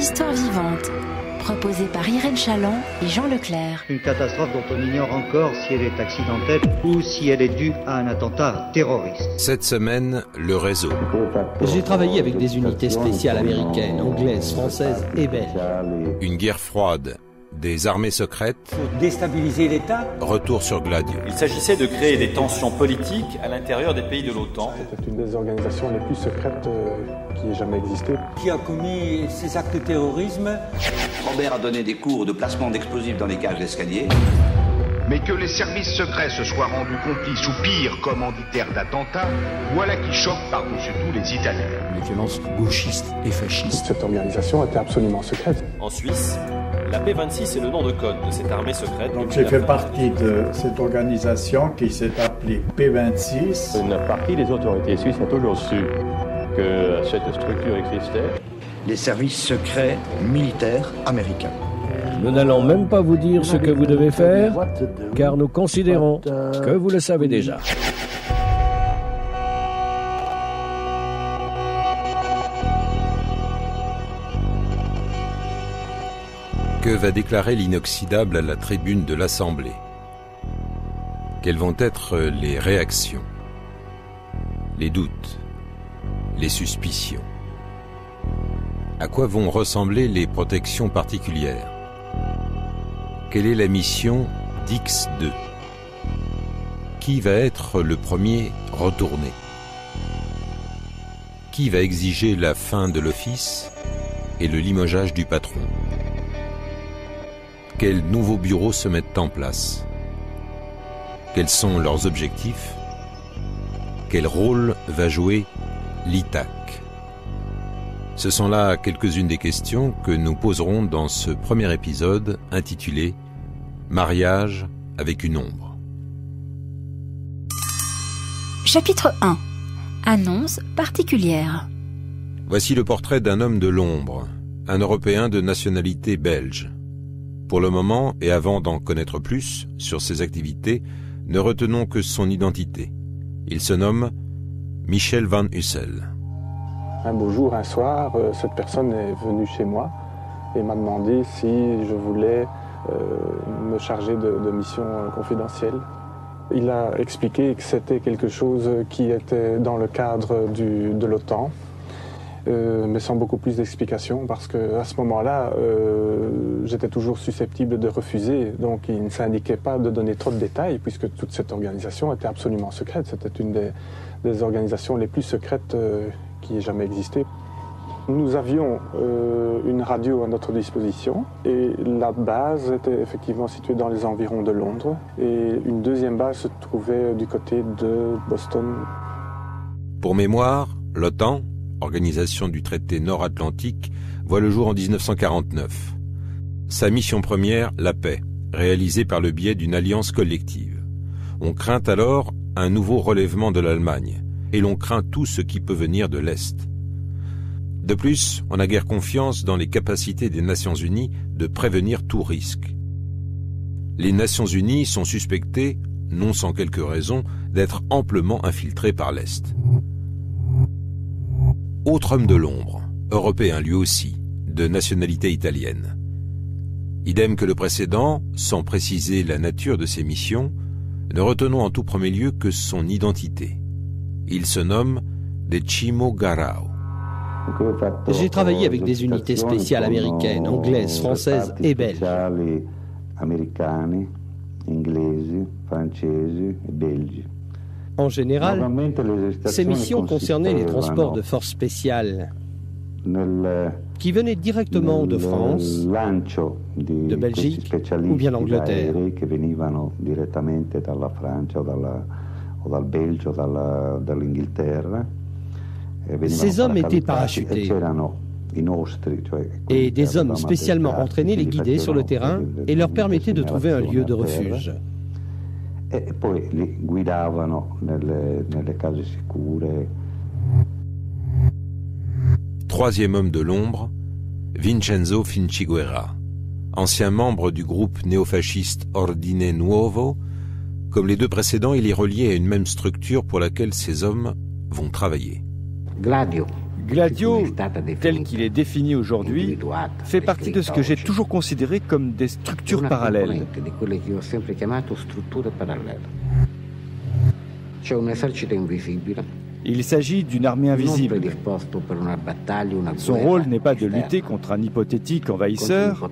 Histoire vivante, proposée par Irène Chaland et Jean Leclerc. Une catastrophe dont on ignore encore si elle est accidentelle ou si elle est due à un attentat terroriste. Cette semaine, le réseau. J'ai travaillé avec des unités spéciales américaines, anglaises, françaises et belges. Une guerre froide des armées secrètes. Pour déstabiliser l'État. Retour sur Gladio. Il s'agissait de créer des tensions politiques à l'intérieur des pays de l'OTAN. C'était une des organisations les plus secrètes euh, qui ait jamais existé. Qui a commis ces actes de terrorisme Robert a donné des cours de placement d'explosifs dans les cages d'escalier. Mais que les services secrets se soient rendus complices ou pire commanditaires d'attentats, voilà qui choque par-dessus tout les Italiens. Les violences gauchistes et fascistes. Cette organisation était absolument secrète. En Suisse, la P26 est le nom de code de cette armée secrète. Donc j'ai fait partie de cette organisation qui s'est appelée P26. Une partie des autorités suisses a toujours su que cette structure existait. Les services secrets militaires américains. Nous n'allons même pas vous dire ce que vous devez faire, car nous considérons que vous le savez déjà. Que va déclarer l'inoxydable à la tribune de l'Assemblée. Quelles vont être les réactions Les doutes Les suspicions? À quoi vont ressembler les protections particulières? Quelle est la mission d'X2 Qui va être le premier retourné? Qui va exiger la fin de l'office et le limogeage du patron? Quels nouveaux bureaux se mettent en place. Quels sont leurs objectifs. Quel rôle va jouer l'ITAC Ce sont là quelques-unes des questions que nous poserons dans ce premier épisode intitulé Mariage avec une ombre. Chapitre 1 Annonce particulière. Voici le portrait d'un homme de l'ombre, un Européen de nationalité belge. Pour le moment, et avant d'en connaître plus sur ses activités, ne retenons que son identité. Il se nomme Michel Van Hussel. Un beau jour, un soir, euh, cette personne est venue chez moi et m'a demandé si je voulais euh, me charger de, missions euh, confidentielles. Il a expliqué que c'était quelque chose qui était dans le cadre de l'OTAN, euh, mais sans beaucoup plus d'explications parce qu'à ce moment-là, euh, j'étais toujours susceptible de refuser. Donc il ne s'indiquait pas de donner trop de détails puisque toute cette organisation était absolument secrète. C'était une des, des, organisations les plus secrètes euh, qui ait jamais existé. Nous avions une radio à notre disposition et la base était effectivement située dans les environs de Londres et une deuxième base se trouvait du côté de Boston. Pour mémoire, l'OTAN, organisation du traité nord-atlantique, voit le jour en 1949. Sa mission première, la paix, réalisée par le biais d'une alliance collective. On craint alors un nouveau relèvement de l'Allemagne, et l'on craint tout ce qui peut venir de l'Est. De plus, on a guère confiance dans les capacités des Nations Unies de prévenir tout risque. Les Nations Unies sont suspectées, non sans quelques raisons, d'être amplement infiltrées par l'Est. Autre homme de l'ombre, européen lui aussi, de nationalité italienne. Idem que le précédent, sans préciser la nature de ses missions, ne retenons en tout premier lieu que son identité. Il se nomme Decimo Garau. J'ai travaillé avec des unités spéciales américaines, anglaises, françaises et belges. Américaines, anglaises, françaises et belges. En général, ces missions concernaient les transports de forces spéciales qui venaient directement de France, de Belgique ou bien d'Angleterre. Ces hommes étaient parachutés et des hommes spécialement entraînés les guidaient sur le terrain et leur permettaient de trouver un lieu de refuge. E poi li guidavano nelle, nelle case sicure. Troisième homme de l'ombre, Vincenzo Finciguerra, ancien membre du groupe néofasciste Ordine Nuovo. Comme les deux précédents, il est relié à une même structure pour laquelle ces hommes vont travailler. Gladio. Gladio, tel qu'il est défini aujourd'hui, fait partie de ce que j'ai toujours considéré comme des structures parallèles. Il s'agit d'une armée invisible. Son rôle n'est pas de lutter contre un hypothétique envahisseur,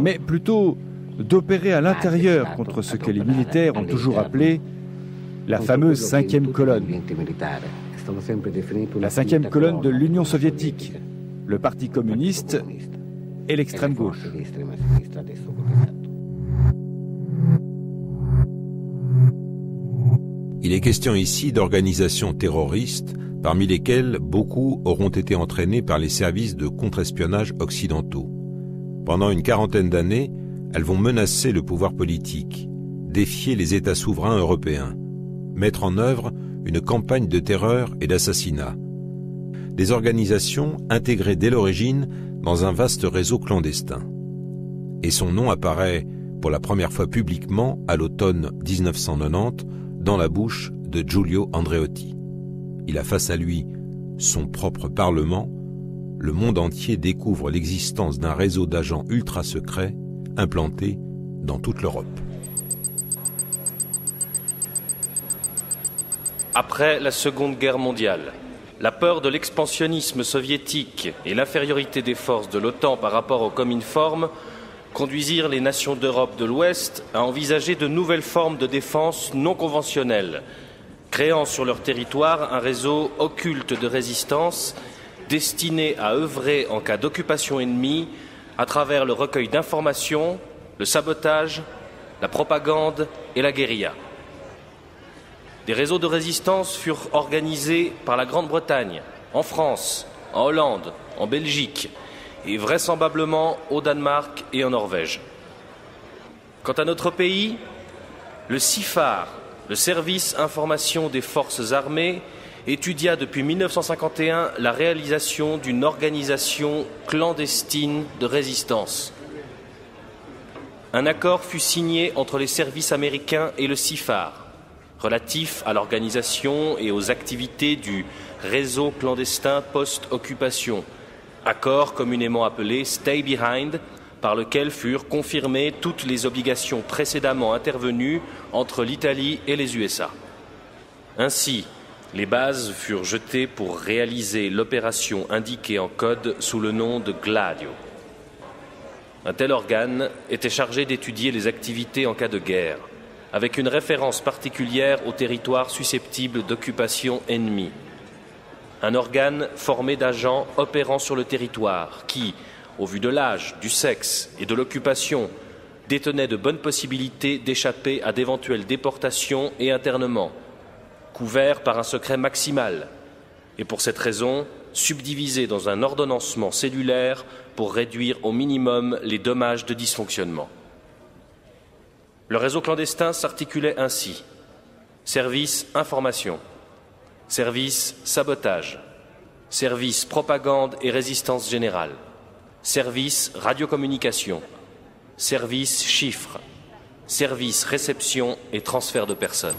mais plutôt d'opérer à l'intérieur contre ce que les militaires ont toujours appelé la fameuse cinquième colonne. La cinquième colonne de l'Union soviétique, le Parti communiste et l'extrême gauche. Il est question ici d'organisations terroristes, parmi lesquelles beaucoup auront été entraînés par les services de contre-espionnage occidentaux. Pendant une quarantaine d'années, elles vont menacer le pouvoir politique, défier les États souverains européens, mettre en œuvre une campagne de terreur et d'assassinat. Des organisations intégrées dès l'origine dans un vaste réseau clandestin. Et son nom apparaît pour la première fois publiquement à l'automne 1990 dans la bouche de Giulio Andreotti. Il a face à lui son propre Parlement. Le monde entier découvre l'existence d'un réseau d'agents ultra secrets implantés dans toute l'Europe. Après la Seconde Guerre mondiale, la peur de l'expansionnisme soviétique et l'infériorité des forces de l'OTAN par rapport aux Cominformes conduisirent les nations d'Europe de l'Ouest à envisager de nouvelles formes de défense non conventionnelles, créant sur leur territoire un réseau occulte de résistance destiné à œuvrer en cas d'occupation ennemie à travers le recueil d'informations, le sabotage, la propagande et la guérilla. Des réseaux de résistance furent organisés par la Grande-Bretagne, en France, en Hollande, en Belgique, et vraisemblablement au Danemark et en Norvège. Quant à notre pays, le CIFAR, le Service Information des Forces armées, étudia depuis 1951 la réalisation d'une organisation clandestine de résistance. Un accord fut signé entre les services américains et le CIFAR relatif à l'organisation et aux activités du réseau clandestin post-occupation accord communément appelé Stay Behind, par lequel furent confirmées toutes les obligations précédemment intervenues entre l'Italie et les USA. Ainsi, les bases furent jetées pour réaliser l'opération indiquée en code sous le nom de Gladio. Un tel organe était chargé d'étudier les activités en cas de guerre, avec une référence particulière aux territoires susceptibles d'occupation ennemie un organe formé d'agents opérant sur le territoire qui, au vu de l'âge, du sexe et de l'occupation, détenait de bonnes possibilités d'échapper à d'éventuelles déportations et internements, couverts par un secret maximal, et pour cette raison subdivisé dans un ordonnancement cellulaire pour réduire au minimum les dommages de dysfonctionnement. Le réseau clandestin s'articulait ainsi. Service information, service sabotage, service propagande et résistance générale, service radiocommunication, service chiffres, service réception et transfert de personnes.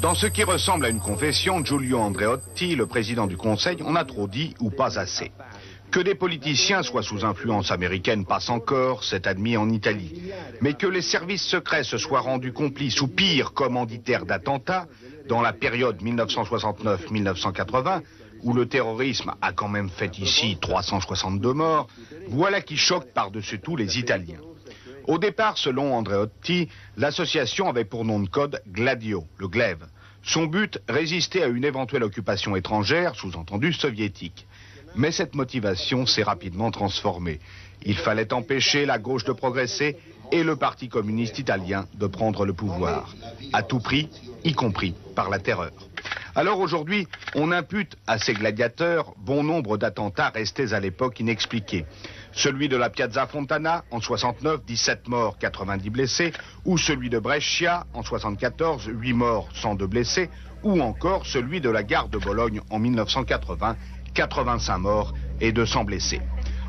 Dans ce qui ressemble à une confession, Giulio Andreotti, le président du Conseil, en a trop dit ou pas assez. Que des politiciens soient sous influence américaine passe encore, c'est admis en Italie. Mais que les services secrets se soient rendus complices ou pire commanditaires d'attentats, dans la période 1969-1980, où le terrorisme a quand même fait ici 362 morts, voilà qui choque par-dessus tout les Italiens. Au départ, selon Andreotti, l'association avait pour nom de code Gladio, le glaive. Son but, résister à une éventuelle occupation étrangère, sous-entendu soviétique. Mais cette motivation s'est rapidement transformée. Il fallait empêcher la gauche de progresser et le Parti communiste italien de prendre le pouvoir. À tout prix, y compris par la terreur. Alors aujourd'hui, on impute à ces gladiateurs bon nombre d'attentats restés à l'époque inexpliqués. Celui de la Piazza Fontana en 69, 17 morts, 90 blessés, ou celui de Brescia en 74, 8 morts, 102 blessés, ou encore celui de la gare de Bologne en 1980, 85 morts et 200 blessés.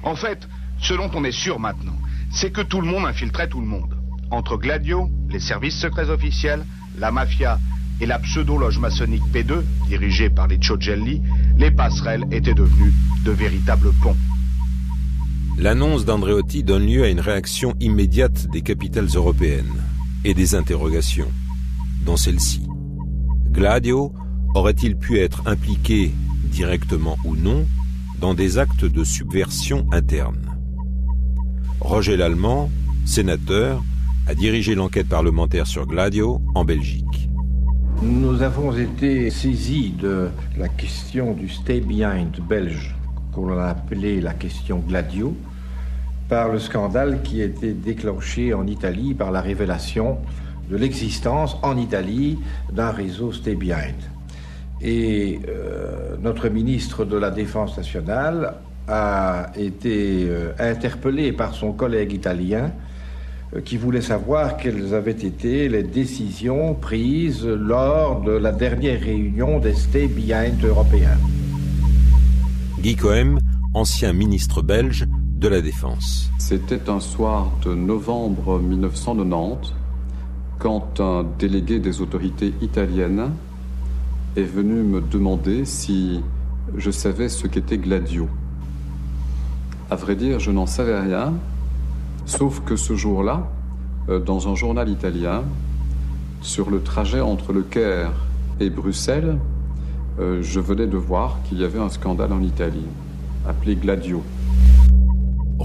En fait, ce dont on est sûr maintenant, c'est que tout le monde infiltrait tout le monde. Entre Gladio, les services secrets officiels, la mafia et la pseudo-loge maçonnique P2, dirigée par les Chogelli, les passerelles étaient devenues de véritables ponts. L'annonce d'Andreotti donne lieu à une réaction immédiate des capitales européennes et des interrogations, dont celle-ci. Gladio aurait-il pu être impliqué, directement ou non, dans des actes de subversion interne? Roger Lallemand, sénateur, a dirigé l'enquête parlementaire sur Gladio en Belgique. Nous avons été saisis de la question du stay behind belge, qu'on a appelé la question Gladio, par le scandale qui a été déclenché en Italie par la révélation de l'existence en Italie d'un réseau stay behind. Et euh, notre ministre de la Défense nationale a été euh, interpellé par son collègue italien euh, qui voulait savoir quelles avaient été les décisions prises lors de la dernière réunion des Stay Behind européens. Guy Cohen, ancien ministre belge C'était un soir de novembre 1990 quand un délégué des autorités italiennes est venu me demander si je savais ce qu'était Gladio. À vrai dire, je n'en savais rien, sauf que ce jour-là, euh, dans un journal italien, sur le trajet entre le Caire et Bruxelles, euh, je venais de voir qu'il y avait un scandale en Italie, appelé Gladio.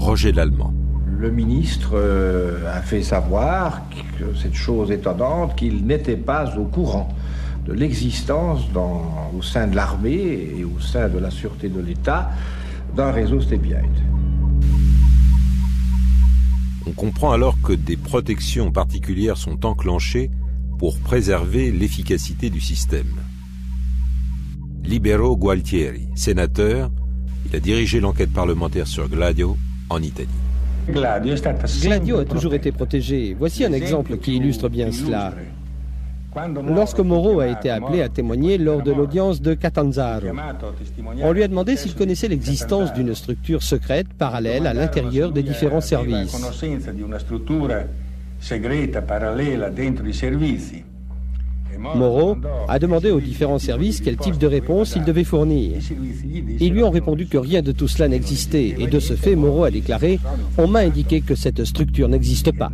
Roger Lallemand. Le ministre euh, a fait savoir que cette chose étonnante, qu'il n'était pas au courant de l'existence au sein de l'armée et au sein de la sûreté de l'État d'un réseau Stebiaïd. On comprend alors que des protections particulières sont enclenchées pour préserver l'efficacité du système. Libero Gualtieri, sénateur, il a dirigé l'enquête parlementaire sur Gladio en Italie. Gladio a toujours été protégé. Voici un exemple qui illustre bien cela. Lorsque Moreau a été appelé à témoigner lors de l'audience de Catanzaro, on lui a demandé s'il connaissait l'existence d'une structure secrète parallèle à l'intérieur des différents services. Moreau a demandé aux différents services quel type de réponse ils devaient fournir. Ils lui ont répondu que rien de tout cela n'existait et de ce fait, Moreau a déclaré On m'a indiqué que cette structure n'existe pas.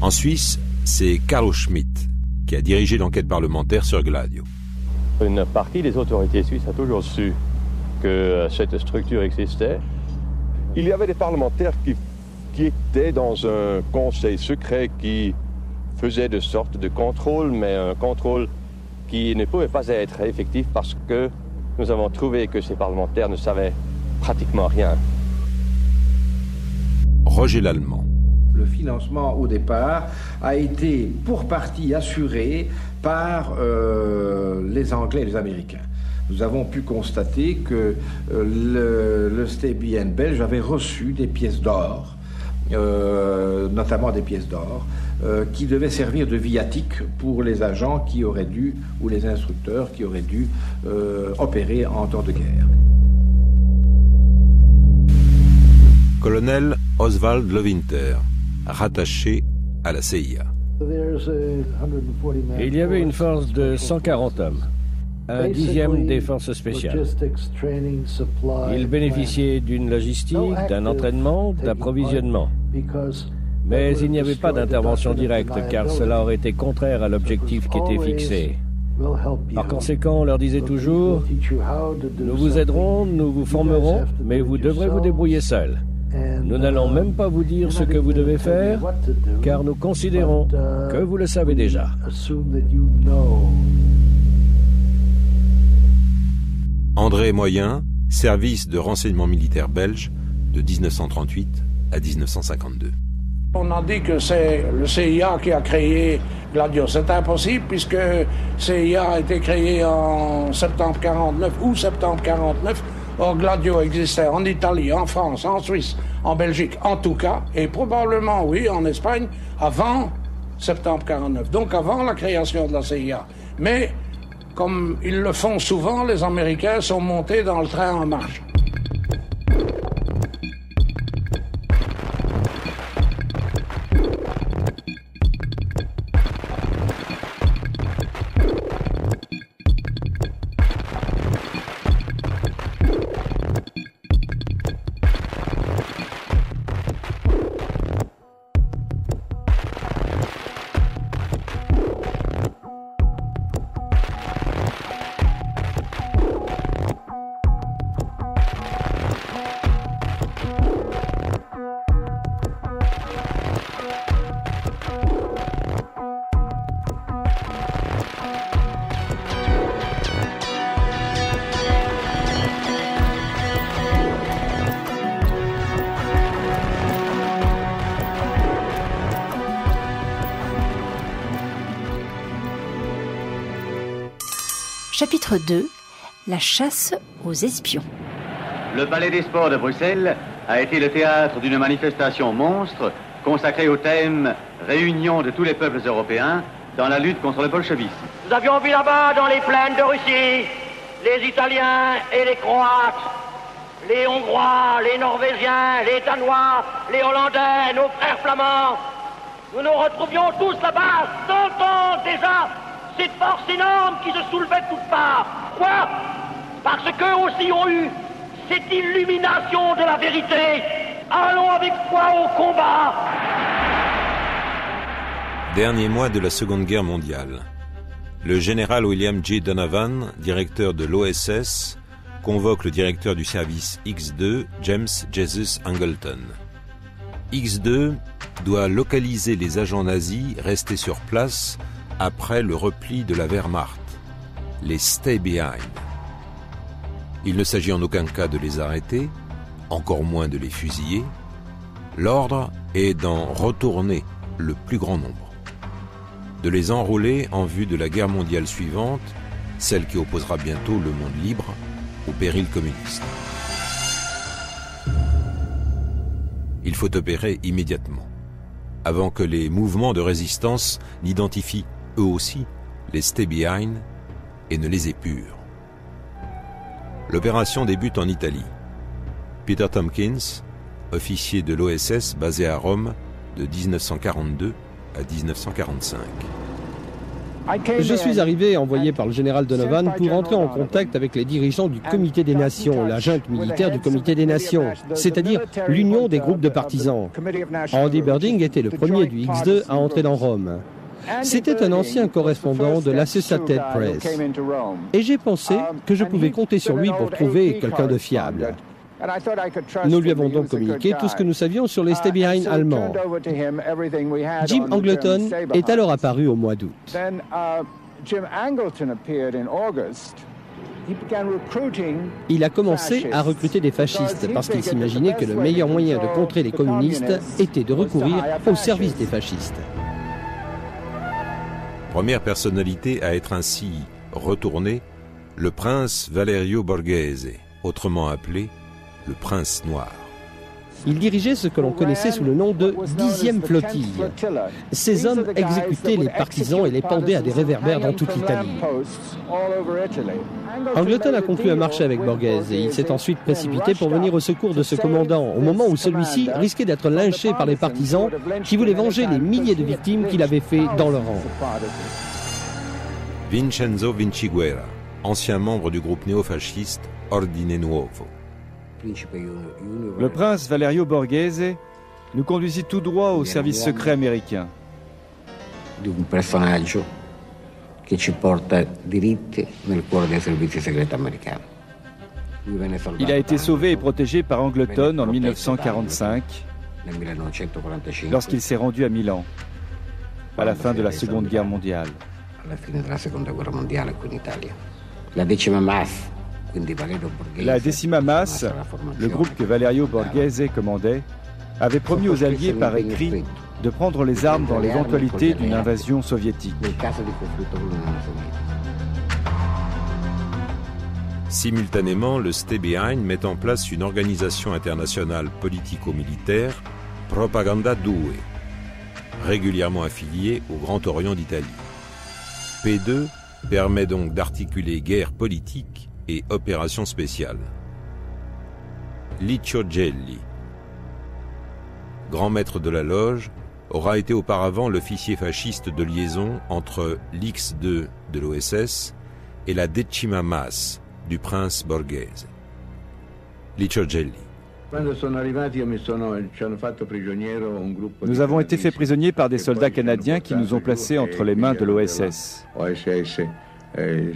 En Suisse, c'est Carlo Schmitt qui a dirigé l'enquête parlementaire sur Gladio. Une partie des autorités suisses a toujours su que euh, cette structure existait. Il y avait des parlementaires qui, qui étaient dans un conseil secret qui faisait de sorte de contrôle, mais un contrôle qui ne pouvait pas être effectif parce que nous avons trouvé que ces parlementaires ne savaient pratiquement rien. Roger Lallemand le financement au départ a été pour partie assuré par euh, les Anglais et les Américains. Nous avons pu constater que euh, le, le belge avait reçu des pièces d'or, euh, notamment des pièces d'or, qui devaient servir de viatique pour les agents qui auraient dû, ou les instructeurs qui auraient dû opérer en temps de guerre. Colonel Oswald Lewinter, rattaché à la CIA. Il y avait une force de 140 hommes, un dixième des forces spéciales. Ils bénéficiaient d'une logistique, d'un entraînement, d'approvisionnement. Mais il n'y avait pas d'intervention directe car cela aurait été contraire à l'objectif qui était fixé. Par conséquent, on leur disait toujours, nous vous aiderons, nous vous formerons, mais vous devrez vous débrouiller seul. Nous n'allons même pas vous dire ce que vous devez faire, car nous considérons que vous le savez déjà. André Moyen, service de renseignement militaire belge de 1938 à 1952. On a dit que c'est le CIA qui a créé Gladio. C'est impossible puisque CIA a été créé en septembre 49 ou septembre 49 Or, Gladio existait en Italie, en France, en Suisse, en Belgique, en tout cas, et probablement, oui, en Espagne, avant septembre 49, donc avant la création de la CIA. Mais, comme ils le font souvent, les Américains sont montés dans le train en marche. Chapitre 2 La chasse aux espions. Le Palais des Sports de Bruxelles a été le théâtre d'une manifestation monstre consacrée au thème Réunion de tous les peuples européens dans la lutte contre le bolchevisme. Nous avions vu là-bas, dans les plaines de Russie, les Italiens et les Croates, les Hongrois, les Norvégiens, les Danois, les Hollandais, nos frères flamands. Nous nous retrouvions tous là-bas, 100 ans déjà, cette force énorme qui se soulevait toutes parts. Quoi? Parce qu'eux aussi ont eu cette illumination de la vérité. Allons avec foi au combat. Dernier mois de la Seconde Guerre mondiale. Le général William J. Donovan, directeur de l'OSS, convoque le directeur du service X2, James Jesus Angleton. X2 doit localiser les agents nazis restés sur place après le repli de la Wehrmacht, les Stay Behind. Il ne s'agit en aucun cas de les arrêter, encore moins de les fusiller. L'ordre est d'en retourner le plus grand nombre de les enrôler en vue de la guerre mondiale suivante, celle qui opposera bientôt le monde libre au péril communiste. Il faut opérer immédiatement, avant que les mouvements de résistance n'identifient eux aussi les stay behind et ne les épurent. L'opération débute en Italie. Peter Tompkins, officier de l'OSS basé à Rome de 1942 à 1945. Je suis arrivé, envoyé par le général Donovan, pour entrer en contact avec les dirigeants du Comité des Nations, la junte militaire du Comité des Nations, c'est-à-dire l'union des groupes de partisans. Andy Birding était le premier du X2 à entrer dans Rome. C'était un ancien correspondant de l'Associated Press. Et j'ai pensé que je pouvais compter sur lui pour trouver quelqu'un de fiable. Nous lui avons donc communiqué tout ce que nous savions sur les stay behind allemands. Jim Angleton est alors apparu au mois d'août. Il a commencé à recruter des fascistes parce qu'il s'imaginait que le meilleur moyen de contrer les communistes était de recourir au service des fascistes. Première personnalité à être ainsi retourné, le prince Valerio Borghese, autrement appelé le prince noir. Il dirigeait ce que l'on connaissait sous le nom de dixième flottille. Ces hommes exécutaient les partisans et les pendaient à des réverbères dans toute l'Italie. Angleton a conclu un marché avec Borghese et il s'est ensuite précipité pour venir au secours de ce commandant au moment où celui-ci risquait d'être lynché par les partisans qui voulaient venger les milliers de victimes qu'il avait fait dans leur rang. Vincenzo Vinciguerra, ancien membre du groupe néofasciste Ordine Nuovo. Le prince Valerio Borghese nous conduisit tout droit au service secret américain. Il a été sauvé et protégé par Angleton en 1945 lorsqu'il s'est rendu à Milan à la fin de la Seconde Guerre mondiale. La décima la Decima Mass, le groupe que Valerio Borghese commandait, avait promis aux Alliés par écrit de prendre les armes dans l'éventualité d'une invasion soviétique. Simultanément, le Stay Behind met en place une organisation internationale politico-militaire, Propaganda Due, régulièrement affiliée au Grand Orient d'Italie. P2 permet donc d'articuler guerre politique et opérations spéciales. Liccio Gelli, grand maître de la loge, aura été auparavant l'officier fasciste de liaison entre l'X2 de l'OSS et la Decima Mas du prince Borghese. Liccio Gelli. Nous avons été faits prisonniers par des soldats canadiens qui nous ont placés entre les mains de l'OSS. Eh,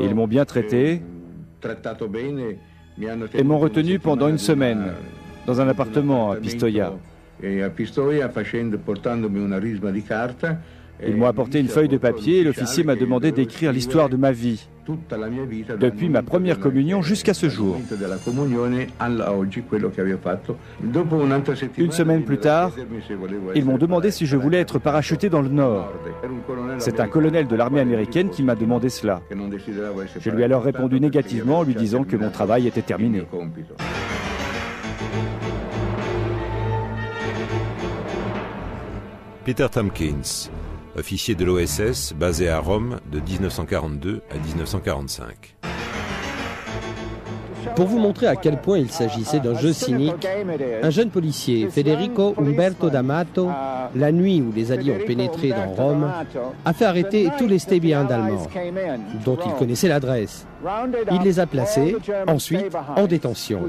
Ils m'ont bien traité. Et m'ont retenu pendant une semaine dans un appartement à Pistoia. E Ils m'ont apporté une feuille de papier et l'officier m'a demandé d'écrire l'histoire de ma vie, depuis ma première communion jusqu'à ce jour. Une semaine plus tard, ils m'ont demandé si je voulais être parachuté dans le Nord. C'est un colonel de l'armée américaine qui m'a demandé cela. Je lui ai alors répondu négativement en lui disant que mon travail était terminé. Peter Tompkins, officier de l'OSS basé à Rome de 1942 à 1945. Pour vous montrer à quel point il s'agissait d'un jeu cynique, un jeune policier, Federico Umberto D'Amato, la nuit où les Alliés ont pénétré dans Rome, a fait arrêter tous les stay allemands, dont il connaissait l'adresse. Il les a placés, ensuite, en détention,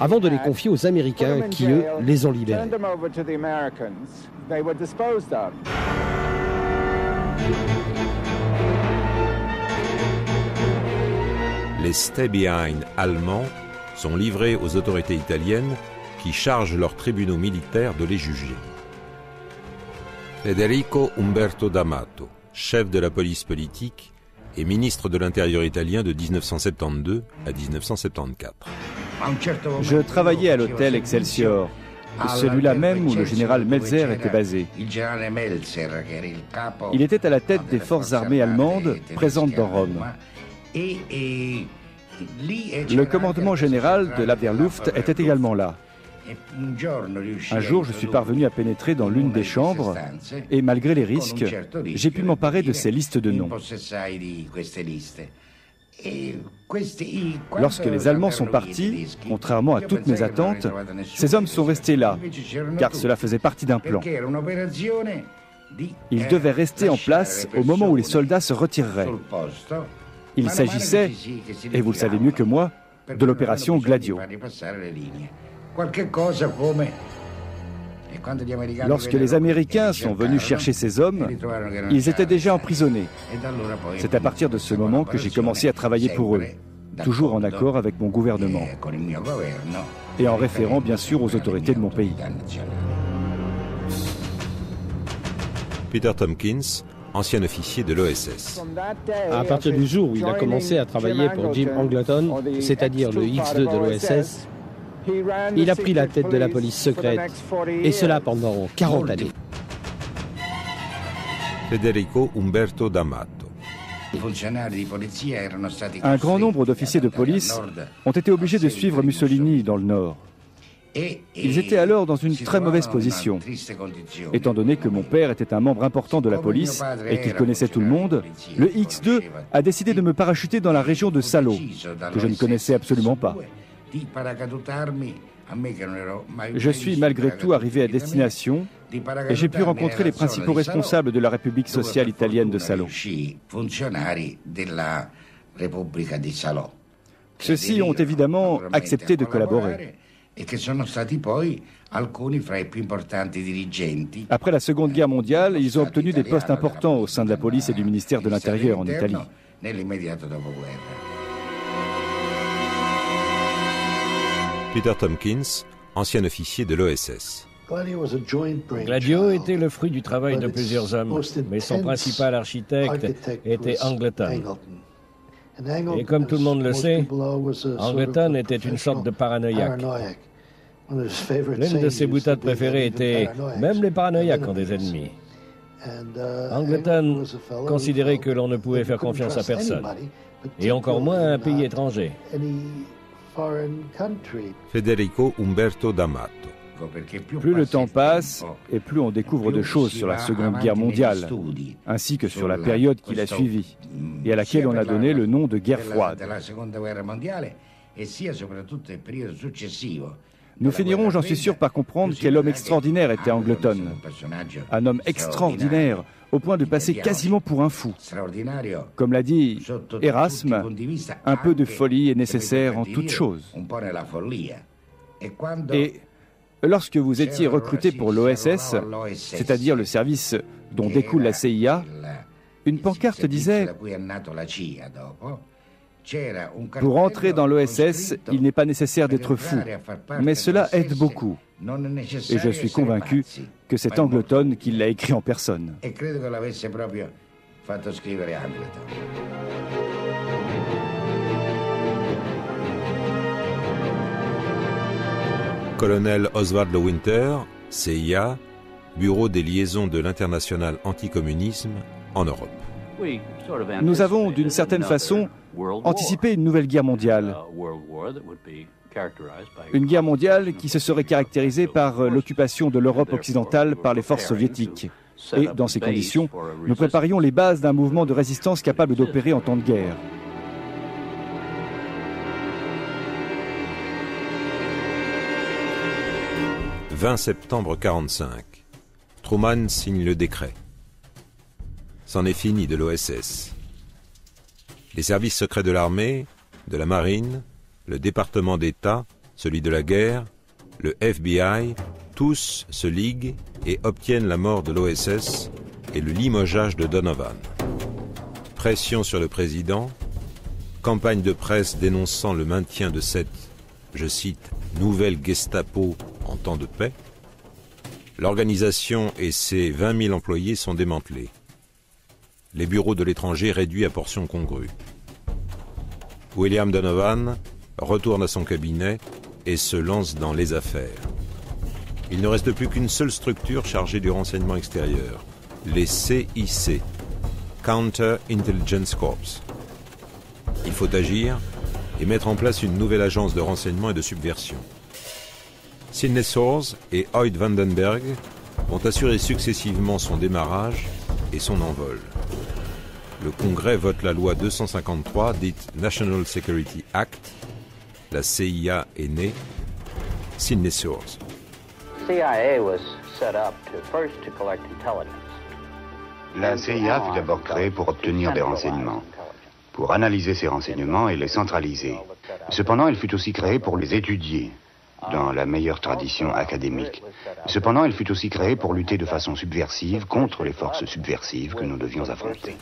avant de les confier aux Américains qui, eux, les ont libérés. Les stay behind allemands sont livrés aux autorités italiennes qui chargent leurs tribunaux militaires de les juger. Federico Umberto D'Amato, chef de la police politique et ministre de l'Intérieur italien de 1972 à 1974. Je travaillais à l'hôtel Excelsior, celui-là même où le général Melzer était basé. Il était à la tête des forces armées allemandes présentes dans Rome. Le commandement général de la Wehrluft était également là. Un jour, je suis parvenu à pénétrer dans l'une des chambres et malgré les risques, j'ai pu m'emparer de ces listes de noms. Lorsque les Allemands sont partis, contrairement à toutes mes attentes, ces hommes sont restés là, car cela faisait partie d'un plan. Ils devaient rester en place au moment où les soldats se retireraient. Il s'agissait, et vous le savez mieux que moi, de l'opération Gladio. Lorsque les Américains sont venus chercher ces hommes, ils étaient déjà emprisonnés. C'est à partir de ce moment que j'ai commencé à travailler pour eux, toujours en accord avec mon gouvernement et en référant bien sûr aux autorités de mon pays. Peter Tompkins, ancien officier de l'OSS. À partir du jour où il a commencé à travailler pour Jim Angleton, c'est-à-dire le X2 de l'OSS, il a pris la tête de la police secrète, et cela pendant 40 années. Federico Umberto D'Amato. Un grand nombre d'officiers de police ont été obligés de suivre Mussolini dans le Nord. Ils étaient alors dans une très mauvaise position. Étant donné que mon père était un membre important de la police et qu'il connaissait tout le monde, le X2 a décidé de me parachuter dans la région de Salo, que je ne connaissais absolument pas. Je suis malgré tout arrivé à destination et j'ai pu rencontrer les principaux responsables de la République sociale italienne de Salo. Ceux-ci ont évidemment accepté de collaborer. Après la Seconde Guerre mondiale, ils ont obtenu des postes importants au sein de la police et du ministère de l'Intérieur en Italie. Peter Tompkins, ancien officier de l'OSS. Gladio était le fruit du travail de plusieurs hommes, mais son principal architecte était Angleton. Et comme tout le monde le sait, Angleton était une sorte de paranoïaque. L'une de ses boutades préférées était même les paranoïaques ont des ennemis. Angleton considérait que l'on ne pouvait faire confiance à personne, et encore moins à un pays étranger. Federico Umberto D'Amato. Plus le temps passe et plus on découvre de choses sur la Seconde Guerre mondiale, ainsi que sur la période qui l'a suivie, et à laquelle on a donné le nom de guerre froide. Nous finirons, j'en suis sûr, par comprendre quel homme extraordinaire était Angleton. Un homme extraordinaire, au point de passer quasiment pour un fou. Comme l'a dit Erasme, un peu de folie est nécessaire en toute chose. Et lorsque vous étiez recruté pour l'OSS, c'est-à-dire le service dont découle la CIA, une pancarte disait Pour entrer dans l'OSS, il n'est pas nécessaire d'être fou, mais cela aide beaucoup. Et je suis convaincu que c'est Angleton qui l'a écrit en personne. Colonel Oswald de Winter, CIA, Bureau des liaisons de l'international anticommunisme en Europe. Nous avons, d'une certaine façon, anticipé une nouvelle guerre mondiale. Une guerre mondiale qui se serait caractérisée par l'occupation de l'Europe occidentale par les forces soviétiques. Et dans ces conditions, nous préparions les bases d'un mouvement de résistance capable d'opérer en temps de guerre. 20 septembre 1945. Truman signe le décret. C'en est fini de l'OSS. Les services secrets de l'armée, de la marine, le département d'État, celui de la guerre, le FBI, tous se liguent et obtiennent la mort de l'OSS et le limogeage de Donovan. Pression sur le président, campagne de presse dénonçant le maintien de cette, je cite, nouvelle Gestapo en temps de paix, l'organisation et ses 20 000 employés sont démantelés. Les bureaux de l'étranger réduits à portions congrues. William Donovan retourne à son cabinet et se lance dans les affaires. Il ne reste plus qu'une seule structure chargée du renseignement extérieur, les CIC, Counter Intelligence Corps. Il faut agir et mettre en place une nouvelle agence de renseignement et de subversion. Sidney Soares et Hoyt Vandenberg vont assurer successivement son démarrage et son envol. Le Congrès vote la loi 253, dite National Security Act. La CIA est née. Sidney Soares. La CIA fut d'abord créée pour obtenir des renseignements, pour analyser ces renseignements et les centraliser. Cependant, elle fut aussi créée pour les étudier, dans la meilleure tradition académique. Cependant, elle fut aussi créée pour lutter de façon subversive contre les forces subversives que nous devions affronter.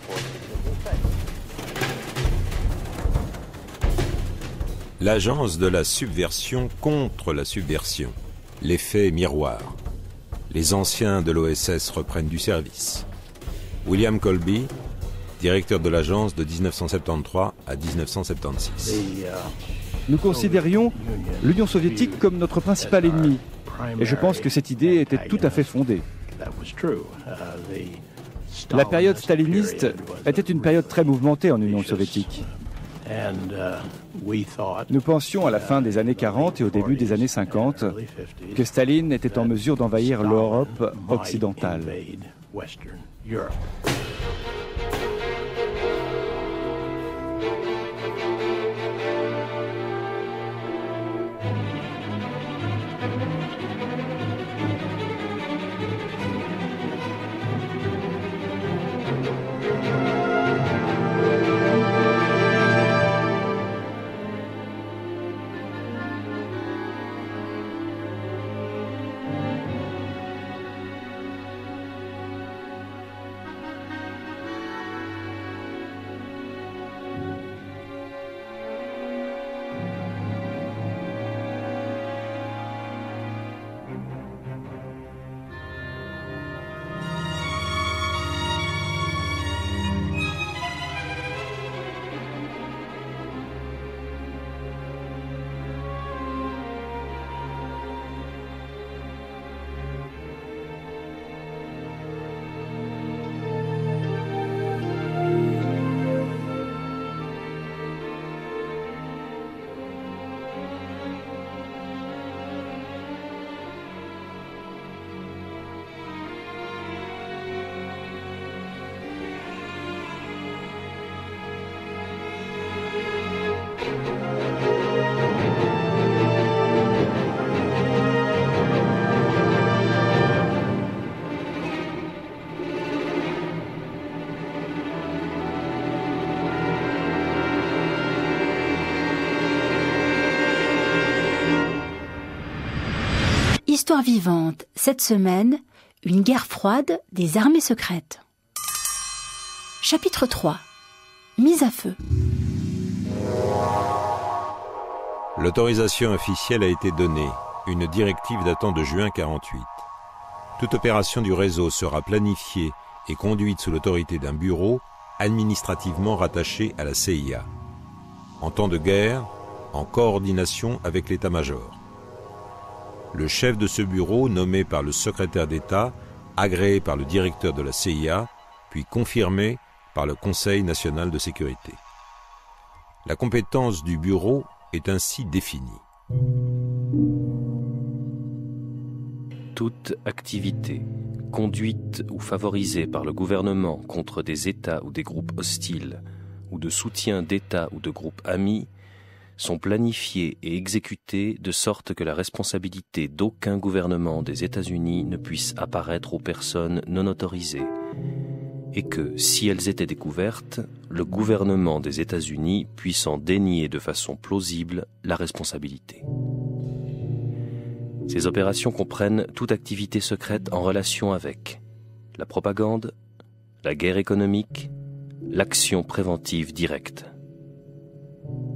L'agence de la subversion contre la subversion. L'effet miroir. Les anciens de l'OSS reprennent du service. William Colby, directeur de l'agence de 1973 à 1976 nous considérions l'Union soviétique comme notre principal ennemi. Et je pense que cette idée était tout à fait fondée. La période staliniste était une période très mouvementée en Union soviétique. Nous pensions à la fin des années 40 et au début des années 50 que Staline était en mesure d'envahir l'Europe occidentale. Histoire vivante, cette semaine, une guerre froide des armées secrètes. Chapitre 3 Mise à feu. L'autorisation officielle a été donnée, une directive datant de juin 48. Toute opération du réseau sera planifiée et conduite sous l'autorité d'un bureau administrativement rattaché à la CIA. En temps de guerre, en coordination avec l'état-major. Le chef de ce bureau, nommé par le secrétaire d'État, agréé par le directeur de la CIA, puis confirmé par le Conseil national de sécurité. La compétence du bureau est ainsi définie. Toute activité conduite ou favorisée par le gouvernement contre des États ou des groupes hostiles, ou de soutien d'États ou de groupes amis, sont planifiées et exécutées de sorte que la responsabilité d'aucun gouvernement des États-Unis ne puisse apparaître aux personnes non autorisées, et que, si elles étaient découvertes, le gouvernement des États-Unis puisse en dénier de façon plausible la responsabilité. Ces opérations comprennent toute activité secrète en relation avec la propagande, la guerre économique, l'action préventive directe.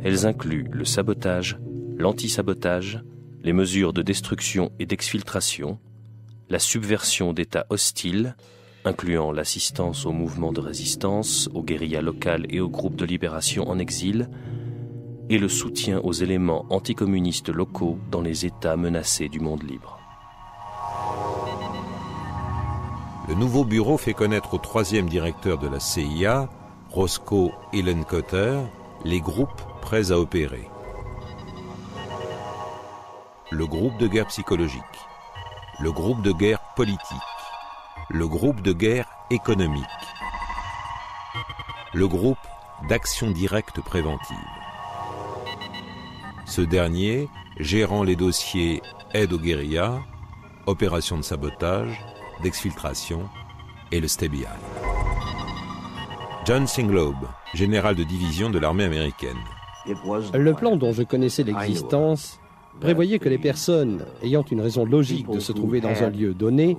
Elles incluent le sabotage, l'anti-sabotage, les mesures de destruction et d'exfiltration, la subversion d'États hostiles, incluant l'assistance aux mouvements de résistance, aux guérillas locales et aux groupes de libération en exil, et le soutien aux éléments anticommunistes locaux dans les États menacés du monde libre. Le nouveau bureau fait connaître au troisième directeur de la CIA, Roscoe Hillenkotter, les groupes à opérer. Le groupe de guerre psychologique, le groupe de guerre politique, le groupe de guerre économique, le groupe d'action directe préventive. Ce dernier gérant les dossiers aide aux guérillas, opérations de sabotage, d'exfiltration et le STEBI. John Singlobe, général de division de l'armée américaine. Le plan dont je connaissais l'existence prévoyait que les personnes ayant une raison logique de se trouver dans un lieu donné,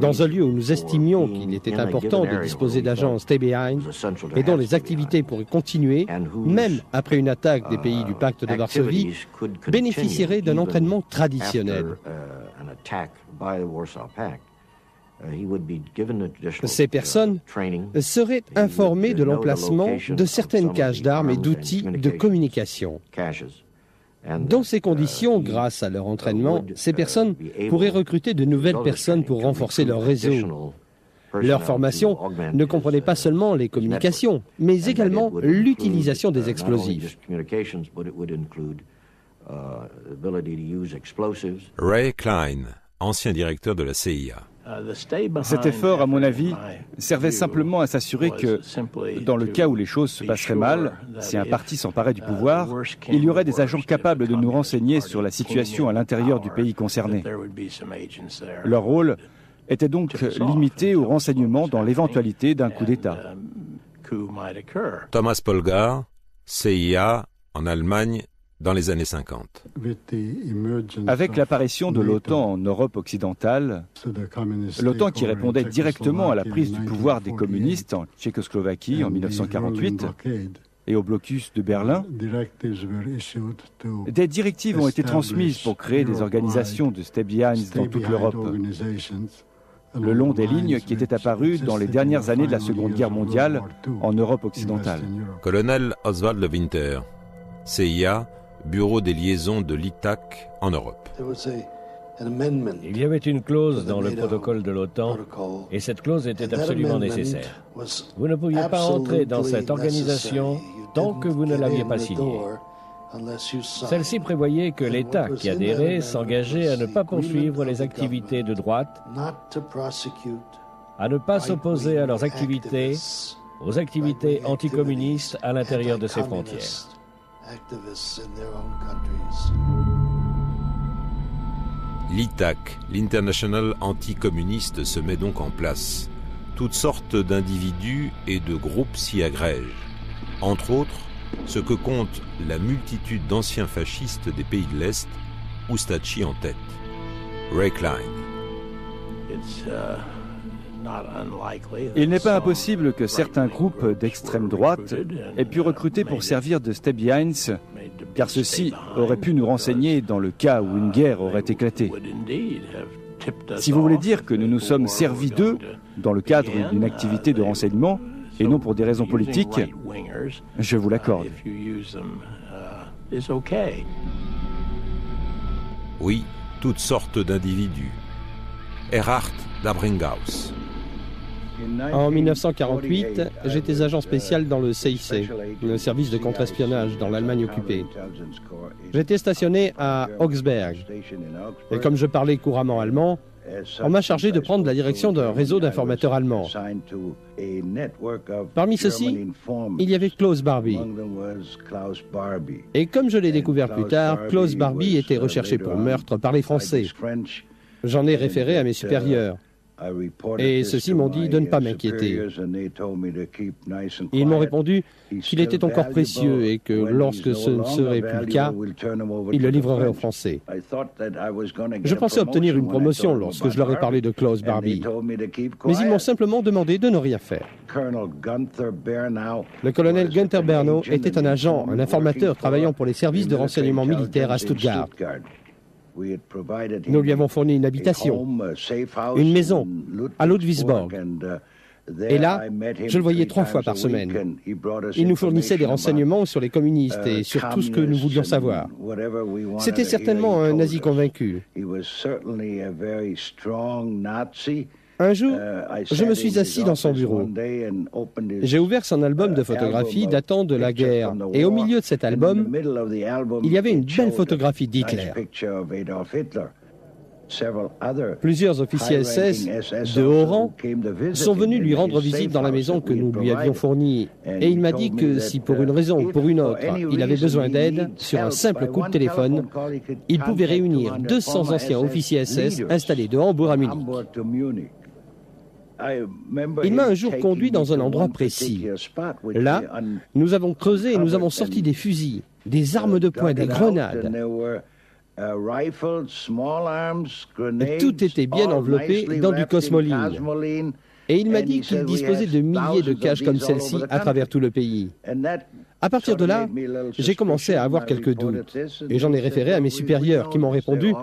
dans un lieu où nous estimions qu'il était important de disposer d'agents stay behind et dont les activités pourraient continuer, même après une attaque des pays du pacte de Varsovie, bénéficieraient d'un entraînement traditionnel. Ces personnes seraient informées de l'emplacement de certaines caches d'armes et d'outils de communication. Dans ces conditions, grâce à leur entraînement, ces personnes pourraient recruter de nouvelles personnes pour renforcer leur réseau. Leur formation ne comprenait pas seulement les communications, mais également l'utilisation des explosifs. Ray Klein, ancien directeur de la CIA. Cet effort, à mon avis, servait simplement à s'assurer que, dans le cas où les choses se passeraient mal, si un parti s'emparait du pouvoir, il y aurait des agents capables de nous renseigner sur la situation à l'intérieur du pays concerné. Leur rôle était donc limité au renseignement dans l'éventualité d'un coup d'État. Thomas Polgar, CIA en Allemagne dans les années 50. Avec l'apparition de l'OTAN en Europe occidentale, l'OTAN qui répondait directement à la prise du pouvoir des communistes en Tchécoslovaquie en 1948 et au blocus de Berlin, des directives ont été transmises pour créer des organisations de stay dans toute l'Europe, le long des lignes qui étaient apparues dans les dernières années de la Seconde Guerre mondiale en Europe occidentale. Colonel Oswald Le Winter, CIA, bureau des liaisons de l'ITAC en Europe. Il y avait une clause dans le protocole de l'OTAN et cette clause était absolument nécessaire. Vous ne pouviez pas entrer dans cette organisation tant que vous ne l'aviez pas signée. Celle-ci prévoyait que l'État qui adhérait s'engageait à ne pas poursuivre les activités de droite, à ne pas s'opposer à leurs activités, aux activités anticommunistes à l'intérieur de ses frontières. L'ITAC, l'International anticommuniste, se met donc en place. Toutes sortes d'individus et de groupes s'y agrègent. Entre autres, ce que compte la multitude d'anciens fascistes des pays de l'Est, Ustachi en tête. Ray Klein. Il n'est pas impossible que certains groupes d'extrême droite aient pu recruter pour servir de stay car ceci aurait pu nous renseigner dans le cas où une guerre aurait éclaté. Si vous voulez dire que nous nous sommes servis d'eux dans le cadre d'une activité de renseignement et non pour des raisons politiques, je vous l'accorde. Oui, toutes sortes d'individus. Erhard Dabringhaus. En 1948, j'étais agent spécial dans le CIC, le service de contre-espionnage dans l'Allemagne occupée. J'étais stationné à Augsberg. Et comme je parlais couramment allemand, on m'a chargé de prendre la direction d'un réseau d'informateurs allemands. Parmi ceux-ci, il y avait Klaus Barbie. Et comme je l'ai découvert plus tard, Klaus Barbie était recherché pour meurtre par les Français. J'en ai référé à mes supérieurs. Et ceux-ci m'ont dit de ne pas m'inquiéter. Ils m'ont répondu qu'il était encore précieux et que lorsque ce ne serait plus le cas, ils le livreraient aux Français. Je pensais obtenir une promotion lorsque je leur ai parlé de Klaus Barbie. Mais ils m'ont simplement demandé de ne rien faire. Le colonel Gunther Berno était un agent, un informateur travaillant pour les services de renseignement militaire à Stuttgart. Nous lui avons fourni une habitation, une maison à Ludwigsburg. Et là, je le voyais trois fois par semaine. Il nous fournissait des renseignements sur les communistes et sur tout ce que nous voulions savoir. C'était certainement un nazi convaincu. Un jour, je me suis assis dans son bureau. J'ai ouvert son album de photographies datant de la guerre. Et au milieu de cet album, il y avait une belle photographie d'Hitler. Plusieurs officiers SS de haut rang sont venus lui rendre visite dans la maison que nous lui avions fournie et il m'a dit que si pour une raison ou pour une autre il avait besoin d'aide sur un simple coup de téléphone, il pouvait réunir 200 anciens officiers SS installés de Hambourg à Munich. Il m'a un jour conduit dans un endroit précis. Là, nous avons creusé et nous avons sorti des fusils, des armes de poing, des grenades. Tout était bien enveloppé dans du cosmoline. Et il m'a dit qu'il disposait de milliers de cages comme celle-ci à travers tout le pays. À partir de là, j'ai commencé à avoir quelques doutes. Et j'en ai référé à mes supérieurs qui m'ont répondu,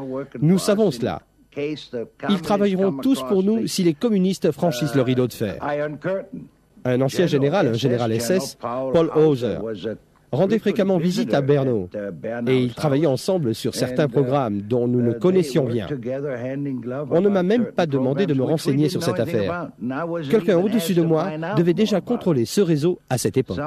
nous savons cela. Ils travailleront tous pour nous si les communistes franchissent le rideau de fer. Un ancien général, un général SS, Paul Hauser, rendait fréquemment visite à Berno et ils travaillaient ensemble sur certains programmes dont nous ne connaissions rien. On ne m'a même pas demandé de me renseigner sur cette affaire. Quelqu'un au-dessus de moi devait déjà contrôler ce réseau à cette époque.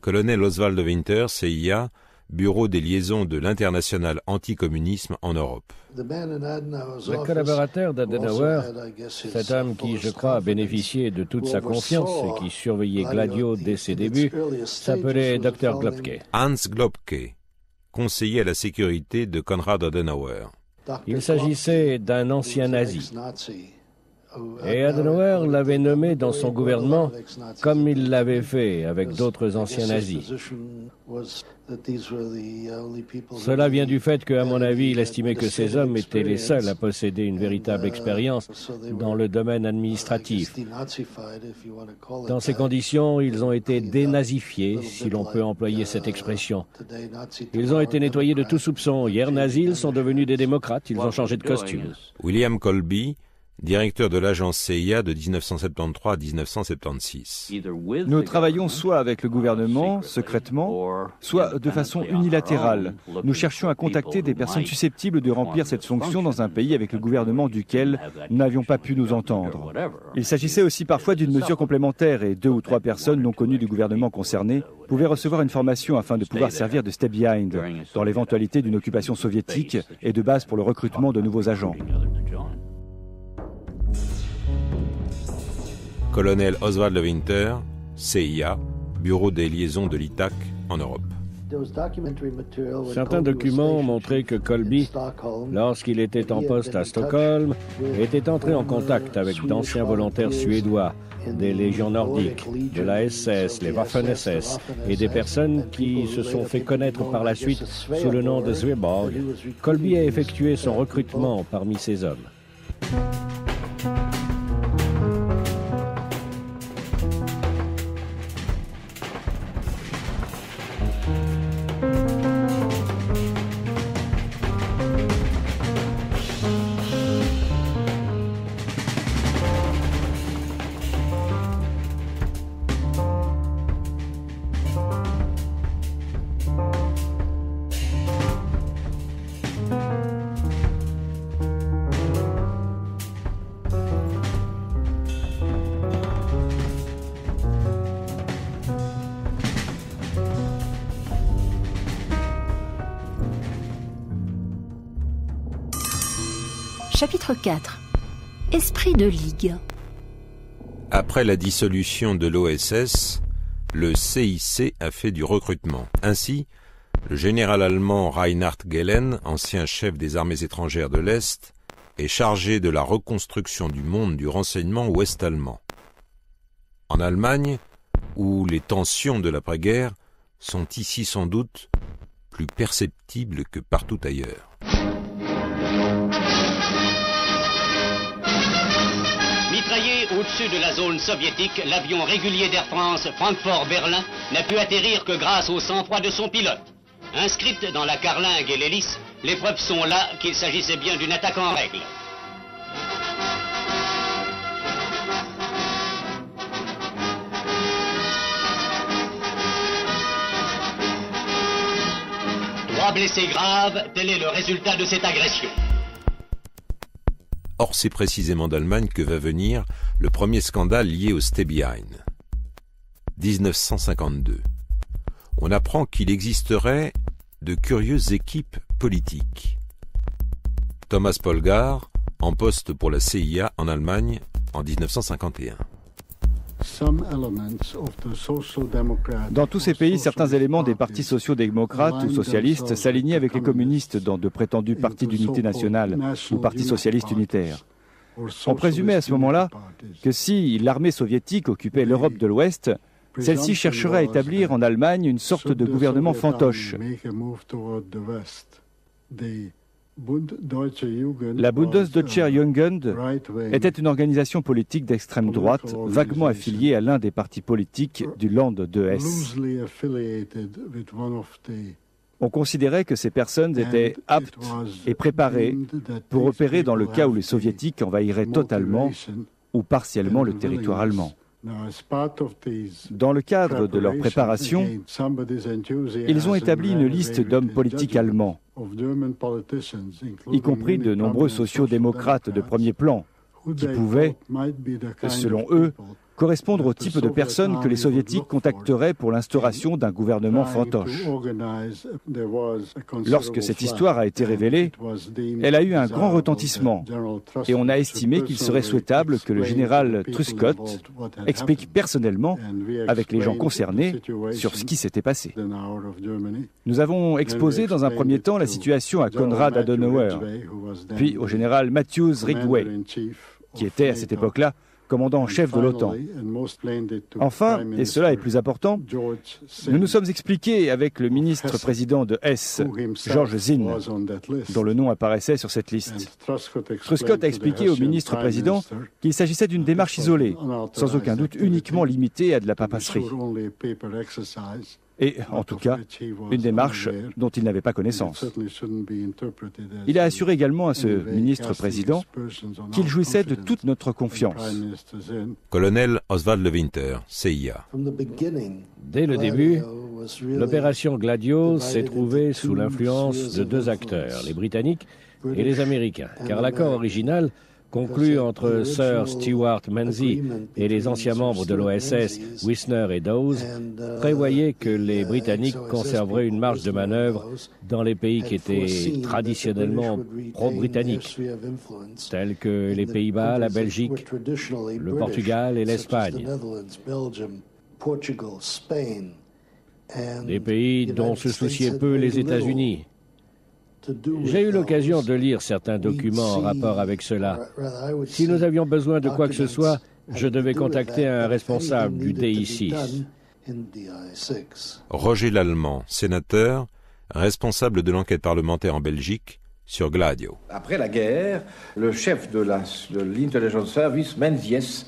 Colonel Oswald Winter, CIA, Bureau des liaisons de l'international anticommunisme en Europe. Le collaborateur d'Adenauer, cet homme qui, je crois, a bénéficié de toute sa confiance et qui surveillait Gladio dès ses débuts, s'appelait Dr. Globke. Hans Globke, conseiller à la sécurité de Konrad Adenauer. Il s'agissait d'un ancien nazi. Et Adenauer l'avait nommé dans son gouvernement comme il l'avait fait avec d'autres anciens nazis. Cela vient du fait qu'à mon avis, il estimait que ces hommes étaient les seuls à posséder une véritable expérience dans le domaine administratif. Dans ces conditions, ils ont été dénazifiés, si l'on peut employer cette expression. Ils ont été nettoyés de tout soupçon. Hier nazis, ils sont devenus des démocrates, ils ont changé de costume. William Colby, directeur de l'agence CIA de 1973 à 1976. Nous travaillons soit avec le gouvernement, secrètement, soit de façon unilatérale. Nous cherchions à contacter des personnes susceptibles de remplir cette fonction dans un pays avec le gouvernement duquel nous n'avions pas pu nous entendre. Il s'agissait aussi parfois d'une mesure complémentaire et deux ou trois personnes non connues du gouvernement concerné pouvaient recevoir une formation afin de pouvoir servir de step behind dans l'éventualité d'une occupation soviétique et de base pour le recrutement de nouveaux agents. Colonel Oswald Winter, CIA, Bureau des liaisons de l'ITAC en Europe. Certains documents montraient que Colby, lorsqu'il était en poste à Stockholm, était entré en contact avec d'anciens volontaires suédois, des légions nordiques, de la SS, les Waffen-SS, et des personnes qui se sont fait connaître par la suite sous le nom de Zweborg. Colby a effectué son recrutement parmi ces hommes. Chapitre 4 Esprit de Ligue Après la dissolution de l'OSS, le CIC a fait du recrutement. Ainsi, le général allemand Reinhard Gehlen, ancien chef des armées étrangères de l'Est, est chargé de la reconstruction du monde du renseignement ouest-allemand. En Allemagne, où les tensions de l'après-guerre sont ici sans doute plus perceptibles que partout ailleurs. Au-dessus de la zone soviétique, l'avion régulier d'Air France Francfort-Berlin n'a pu atterrir que grâce au sang-froid de son pilote. Inscrite dans la carlingue et l'hélice, les preuves sont là qu'il s'agissait bien d'une attaque en règle. Trois blessés graves, tel est le résultat de cette agression. Or, c'est précisément d'Allemagne que va venir le premier scandale lié au Stay Behind. 1952. On apprend qu'il existerait de curieuses équipes politiques. Thomas Polgar, en poste pour la CIA en Allemagne en 1951. Dans tous ces pays, certains éléments des partis sociaux-démocrates ou socialistes s'alignaient avec les communistes dans de prétendus partis d'unité nationale ou partis socialistes unitaires. On présumait à ce moment-là que si l'armée soviétique occupait l'Europe de l'Ouest, celle-ci chercherait à établir en Allemagne une sorte de gouvernement fantoche. La Bundesdeutscher Jugend était une organisation politique d'extrême droite vaguement affiliée à l'un des partis politiques du Land de Hesse. On considérait que ces personnes étaient aptes et préparées pour opérer dans le cas où les soviétiques envahiraient totalement ou partiellement le territoire allemand. Dans le cadre de leur préparation, ils ont établi une liste d'hommes politiques allemands, y compris de nombreux sociaux-démocrates de premier plan, qui pouvaient, selon eux, correspondre au type de personnes que les soviétiques contacteraient pour l'instauration d'un gouvernement fantoche. Lorsque cette histoire a été révélée, elle a eu un grand retentissement et on a estimé qu'il serait souhaitable que le général Truscott explique personnellement, avec les gens concernés, sur ce qui s'était passé. Nous avons exposé dans un premier temps la situation à Konrad Adenauer, puis au général Matthews Ridgway, qui était à cette époque-là commandant en chef de l'OTAN. Enfin, et cela est plus important, nous nous sommes expliqués avec le ministre-président de Hesse, Georges Zinn, dont le nom apparaissait sur cette liste. Truscott a expliqué au ministre-président qu'il s'agissait d'une démarche isolée, sans aucun doute uniquement limitée à de la papasserie et en tout cas une démarche dont il n'avait pas connaissance. Il a assuré également à ce ministre-président qu'il jouissait de toute notre confiance. Colonel Oswald Lewinter, CIA. Dès le début, l'opération Gladio s'est trouvée sous l'influence de deux acteurs, les Britanniques et les Américains, car l'accord original conclu entre Sir Stewart Menzies et les anciens membres de l'OSS, Wisner et Dawes, prévoyait que les Britanniques conserveraient une marge de manœuvre dans les pays qui étaient traditionnellement pro-britanniques, tels que les Pays-Bas, la Belgique, le Portugal et l'Espagne. Des pays dont se souciaient peu les États-Unis. J'ai eu l'occasion de lire certains documents en rapport avec cela. Si nous avions besoin de quoi que ce soit, je devais contacter un responsable du DI6. Roger Lallemand, sénateur, responsable de l'enquête parlementaire en Belgique sur Gladio. Après la guerre, le chef de l'Intelligence Service, Menzies,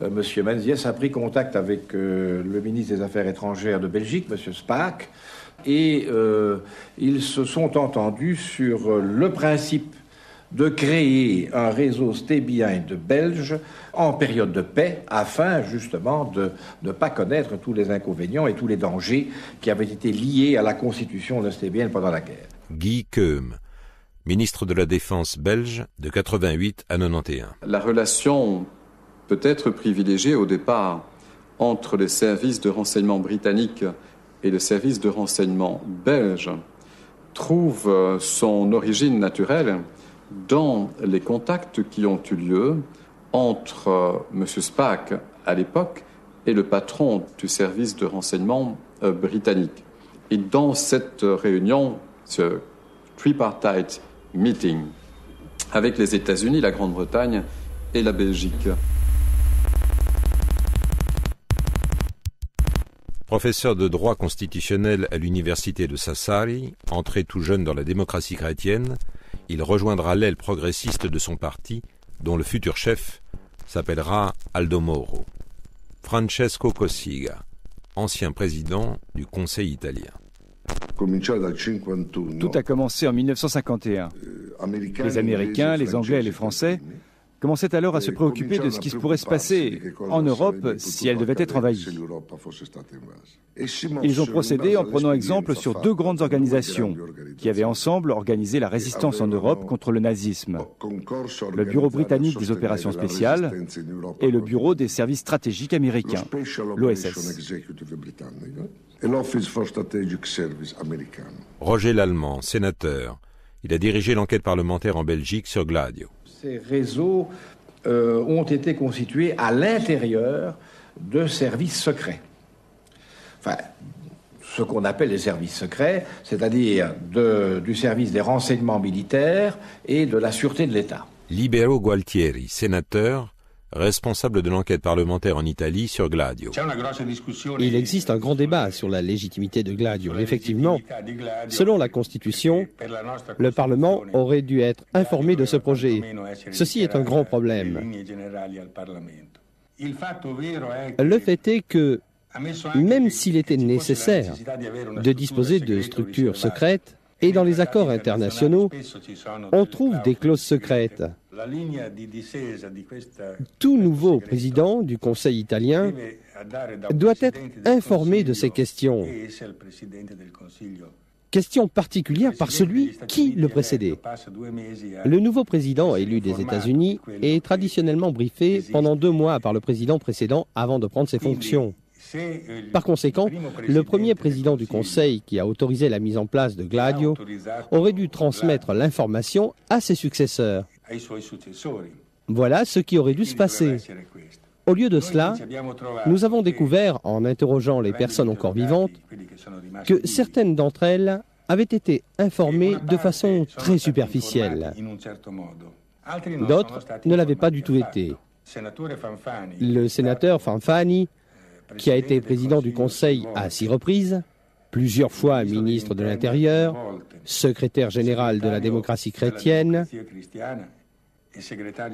euh, Monsieur Menzies a pris contact avec euh, le ministre des Affaires étrangères de Belgique, Monsieur Spaak, et euh, ils se sont entendus sur le principe de créer un réseau de belge en période de paix afin justement de ne pas connaître tous les inconvénients et tous les dangers qui avaient été liés à la constitution de Stébien pendant la guerre. Guy Keum, ministre de la Défense belge de 88 à 91. La relation peut être privilégiée au départ entre les services de renseignement britanniques et le service de renseignement belge trouve son origine naturelle dans les contacts qui ont eu lieu entre euh, M. Spaak à l'époque et le patron du service de renseignement euh, britannique. Et dans cette réunion, ce tripartite meeting avec les États-Unis, la Grande-Bretagne et la Belgique. Professeur de droit constitutionnel à l'université de Sassari, entré tout jeune dans la démocratie chrétienne, il rejoindra l'aile progressiste de son parti, dont le futur chef s'appellera Aldo Moro. Francesco Cossiga, ancien président du Conseil italien. Tout a commencé en 1951. Les Américains, les Anglais et les Français commençaient alors à se préoccuper de ce qui pourrait se passer en Europe si elle devait être envahie. Ils ont procédé en prenant exemple sur deux grandes organisations qui avaient ensemble organisé la résistance en Europe contre le nazisme. Le Bureau britannique des opérations spéciales et le Bureau des services stratégiques américains, l'OSS. Roger Lallemand, sénateur. Il a dirigé l'enquête parlementaire en Belgique sur Gladio. Ces réseaux euh, ont été constitués à l'intérieur de services secrets. Enfin, ce qu'on appelle les services secrets, c'est-à-dire du service des renseignements militaires et de la sûreté de l'État. Libero Gualtieri, sénateur, responsable de l'enquête parlementaire en Italie sur Gladio. Il existe un grand débat sur la légitimité de Gladio. Effectivement, selon la Constitution, le Parlement aurait dû être informé de ce projet. Ceci est un grand problème. Le fait est que, même s'il était nécessaire de disposer de structures secrètes, et dans les accords internationaux, on trouve des clauses secrètes. Tout nouveau président du Conseil italien doit être informé de ces questions. Question particulière par celui qui le précédait. Le nouveau président élu des États-Unis est traditionnellement briefé pendant deux mois par le président précédent avant de prendre ses fonctions. Par conséquent, le premier président du Conseil qui a autorisé la mise en place de Gladio aurait dû transmettre l'information à ses successeurs. Voilà ce qui aurait dû se passer. Au lieu de cela, nous avons découvert, en interrogeant les personnes encore vivantes, que certaines d'entre elles avaient été informées de façon très superficielle. D'autres ne l'avaient pas du tout été. Le sénateur Fanfani, qui a été président du Conseil à six reprises, plusieurs fois ministre de l'Intérieur, secrétaire général de la démocratie chrétienne,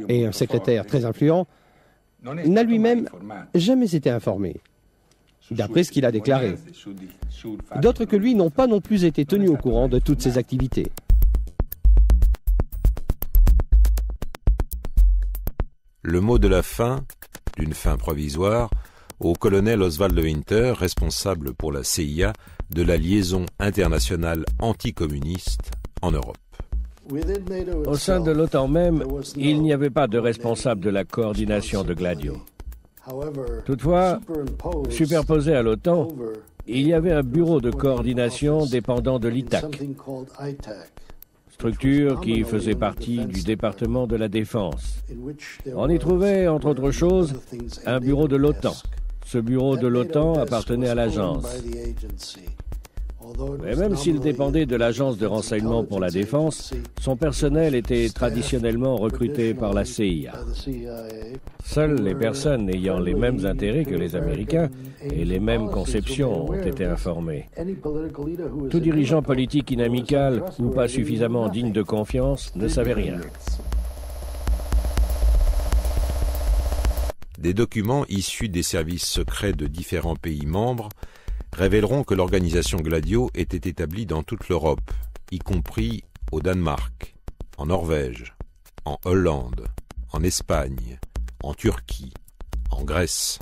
et un secrétaire très influent, n'a lui-même jamais été informé, d'après ce qu'il a déclaré. D'autres que lui n'ont pas non plus été tenus au courant de toutes ses activités. Le mot de la fin, d'une fin provisoire, au colonel Oswald Winter, responsable pour la CIA de la liaison internationale anticommuniste en Europe. Au sein de l'OTAN même, il n'y avait pas de responsable de la coordination de Gladio. Toutefois, superposé à l'OTAN, il y avait un bureau de coordination dépendant de l'ITAC, structure qui faisait partie du département de la Défense. On y trouvait, entre autres choses, un bureau de l'OTAN. Ce bureau de l'OTAN appartenait à l'agence. Mais même s'il dépendait de l'agence de renseignement pour la défense, son personnel était traditionnellement recruté par la CIA. Seules les personnes ayant les mêmes intérêts que les Américains et les mêmes conceptions ont été informées. Tout dirigeant politique inamical ou pas suffisamment digne de confiance ne savait rien. Des documents issus des services secrets de différents pays membres révéleront que l'organisation Gladio était établie dans toute l'Europe, y compris au Danemark, en Norvège, en Hollande, en Espagne, en Turquie, en Grèce.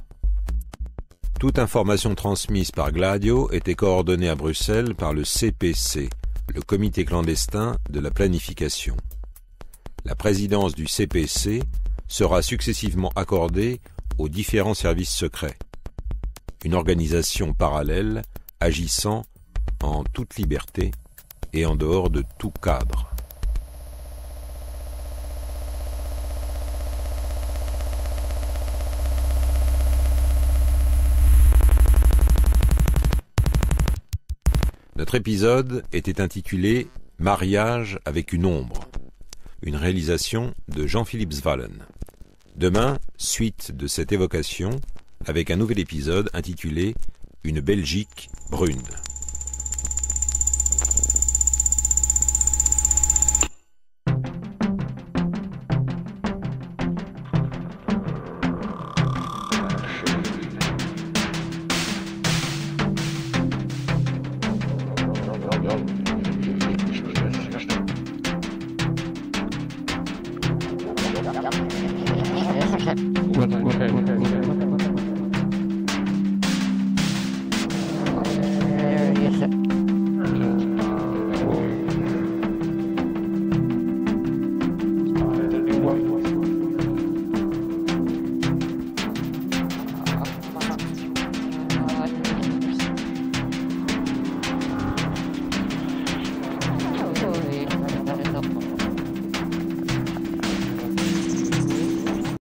Toute information transmise par Gladio était coordonnée à Bruxelles par le CPC, le comité clandestin de la planification. La présidence du CPC sera successivement accordée aux différents services secrets, une organisation parallèle agissant en toute liberté et en dehors de tout cadre. Notre épisode était intitulé Mariage avec une ombre, une réalisation de Jean-Philippe Svalen. Demain, suite de cette évocation, avec un nouvel épisode intitulé Une Belgique brune.